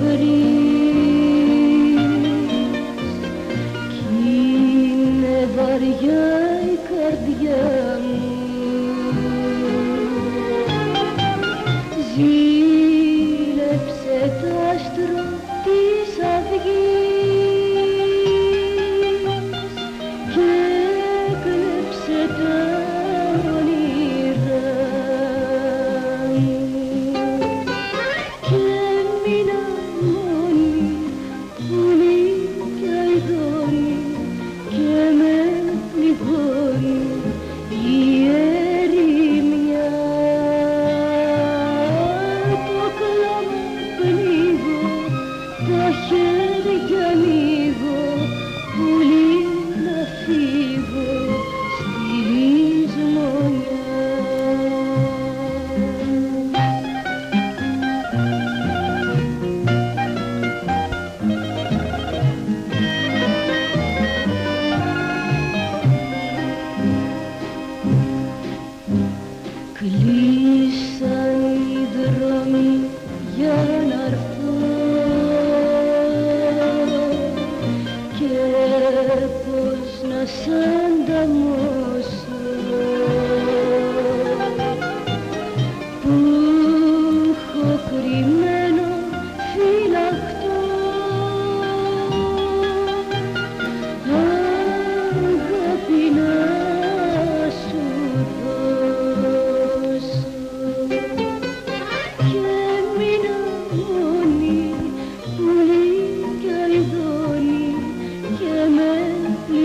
βρεις κι είναι βαριά η καρδιά Lisa.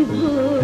भो